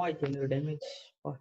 I can do damage. What?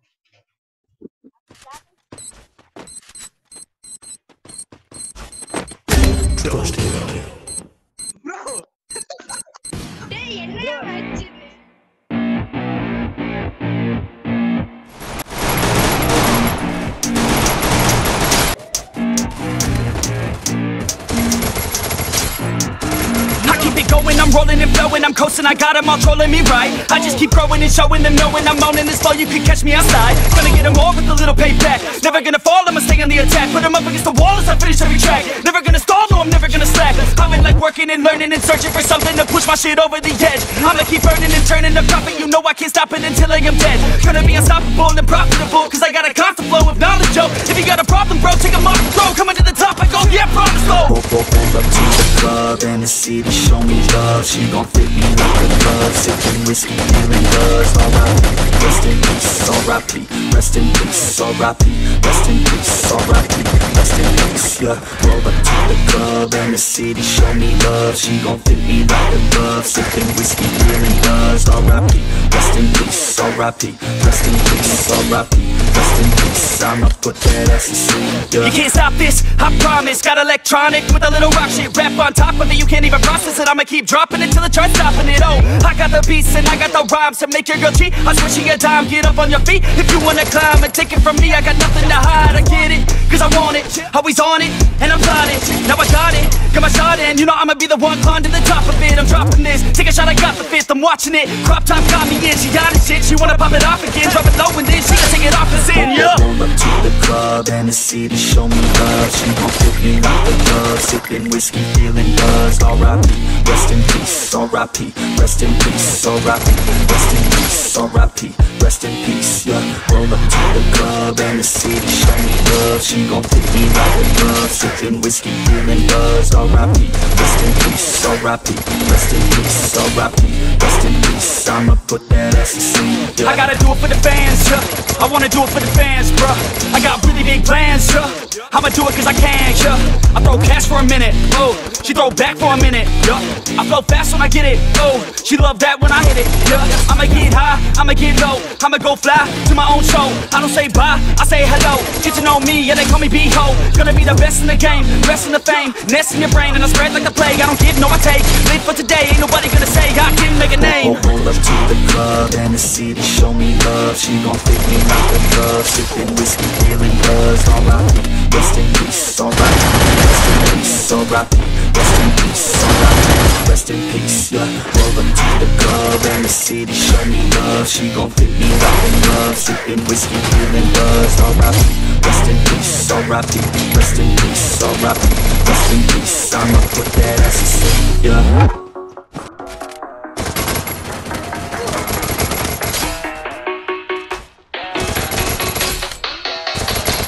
And flowing, I'm coasting, I got 'em all trolling me right. I just keep growing and showing them knowing I'm owning this flow, you can catch me outside. Gonna get 'em all with a little payback. Never gonna fall, I'ma stay on the attack. Put 'em up against the wall as I finish every track. Never gonna stall, no, I'm never gonna slack. I've been like working and learning and searching for something to push my shit over the edge. I'ma keep burning and turning the profit, you know I can't stop it until I am dead. Gonna be unstoppable and profitable, cause I got a constant flow of knowledge, yo. If you got a problem, bro, take 'em off the throw. Coming to the top, I go, yeah, promise, slow. Club and the city show me love She gon' fit me like a glove Sipping whiskey, feeling buzz R.I.P. Rest in peace, R.I.P. Rest in peace, R.I.P. Rest in peace, R.I.P. Rest in peace, yeah Roll up to the club and the city show me love. She gon' fit me like a glove Sipping whiskey, feeling buzz R.I.P. Rest in peace, R.I.P. Rest in peace, R.I.P. Rest in peace, I'ma put that ass to sleep, yeah. You can't stop this, I promise. Got electronic with a little rock shit Rap on top of it, you can't even process it. I'ma keep dropping it till the charts stopping it. Oh, I got the beats and I got the rhymes To make your girl cheat, I'm switching a dime Get up on your feet. If you wanna climb And take it from me, I got nothing to hide. I get it, cause I want it. Always on it, and I'm got it. Now I got it, got my shot in You know I'ma be the one climb to the top of it. I'm dropping this, take a shot, I got the fifth. I'm watching it, crop top got me in. She got it shit, she wanna pop it off again. Drop it low and then she gonna take it off and sin, yeah. Roll up to the club and the city show me love. She gon' fit me like a glove Sipping whiskey, feeling buzzed, R.I.P. Rest in peace, R.I.P. Rest in peace, R.I.P. Rest in peace, R.I.P. Rest in peace, yeah Roll up to the club and the city me love She gon' fit me like a glove Sipping whiskey, feeling buzz R.I.P. Rest in peace, R.I.P. Rest in peace, R.I.P. Rest in peace, I'ma put that ass to sleep, yeah I gotta do it for the fans, yeah. I wanna do it for the fans, bruh. I got really big plans, yeah. I'ma do it cause I can, yeah. I throw cash for a minute, oh. She throw back for a minute, yeah. I flow fast when I get it, oh. She love that when I hit it, yeah. I'ma get high, I'ma get low. I'ma go fly to my own show. I don't say bye, I say hello. Get to know me, yeah, they call me B-Ho. Gonna be the best in the game, best in the fame. Nest in your brain and I spread like the plague. I don't give, no, I take. Live for today, ain't nobody gonna say I can make a name. Roll, up to the club and the city show me love She gon' fit me like a glove Sipping whiskey, feeling buzz R.I.P. Rest in peace, R.I.P. Rest in peace, R.I.P. Rest in peace, R.I.P. Rest in peace, yeah Roll up to the club and the city show me love She gon' fit me like a glove Sippin' whiskey, feeling buzz R.I.P. Rest in peace, R.I.P. Rest in peace, R.I.P. Rest in peace, I'ma put that ass to sleep, yeah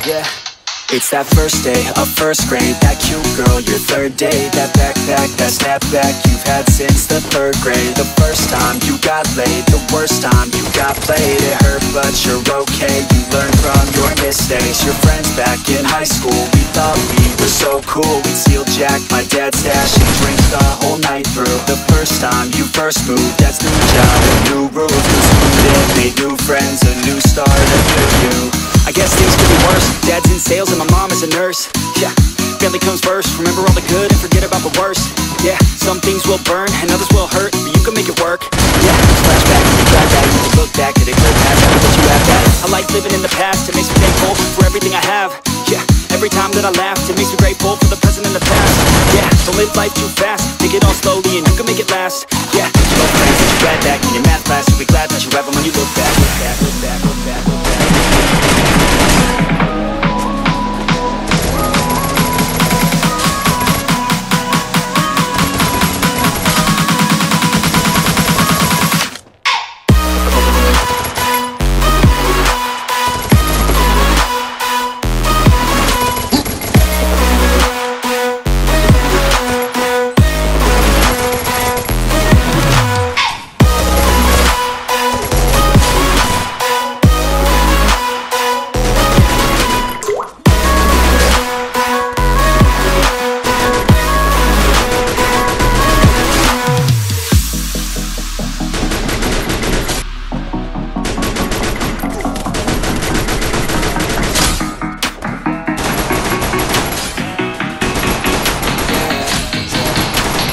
Yeah. It's that first day of first grade That cute girl, your third day That backpack, that snapback You've had since the third grade. The first time you got laid The worst time you got played. It hurt but you're okay You learn from your mistakes. Your friends back in high school We thought we were so cool. We'd steal Jack, my dad's stash And drink the whole night through. The first time you first moved That's new job, a new roof. New made new friends A new start, a new you family comes first. Remember all the good and forget about the worst. Yeah, some things will burn and others will hurt But you can make it work. Yeah, flashback, you got that You can look back at it, good past But you have that I like living in the past It makes me thankful for everything I have. Yeah, every time that I laugh It makes me grateful for the present and the past. Yeah, don't live life too fast Take it all slowly and you can make it last. Yeah, slow friends that you had back in your math class You'll be glad that you have them when you look back Look back, look back, look back, look back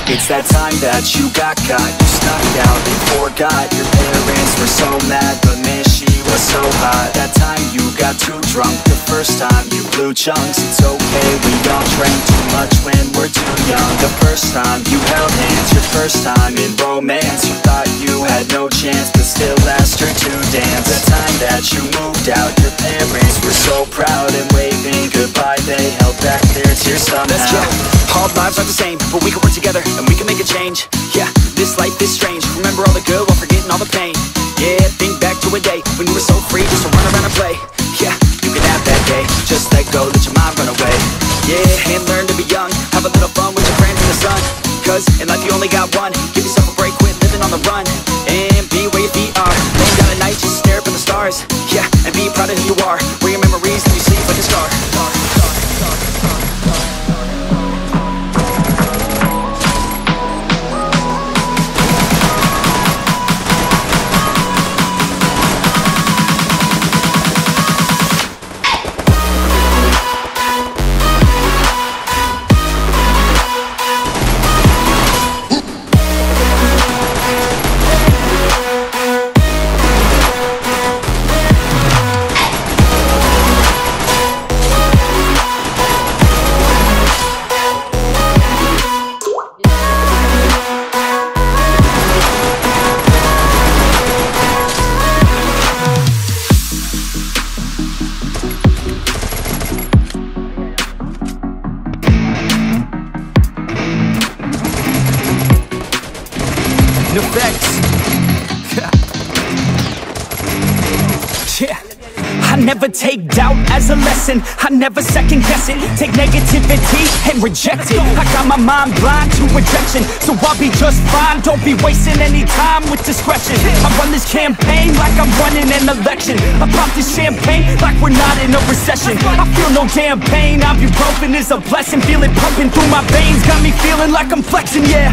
It's that time that you got caught You snuck out and forgot. Your parents were so mad But man, she was so hot. That time you got too drunk The first time. You blew chunks. It's okay, we all drank too much when we're too young. The first time you held hands Your first time in romance. You thought you had no chance But still asked her to dance. The time that you moved out Your parents were so proud And waving goodbye. They held back their tears somehow. Let's get Lives aren't the same, but we can work together and we can make a change. Yeah, this life is strange. Remember all the good while forgetting all the pain. Yeah, think back to a day when you were so free just to run around and play. Yeah, you can have that day. Just let go, let your mind run away. Yeah, and learn to be young. Have a little fun with your friends in the sun. Cause in life you only got one. Thanks. yeah. I never take doubt as a lesson. I never second guess it. Take negativity and reject it. I got my mind blind to rejection, so I'll be just fine. Don't be wasting any time with discretion. I run this campaign like I'm running an election. I pop this champagne like we're not in a recession. I feel no damn pain. Ibuprofen is a blessing. Feel it pumping through my veins. Got me feeling like I'm flexing, yeah.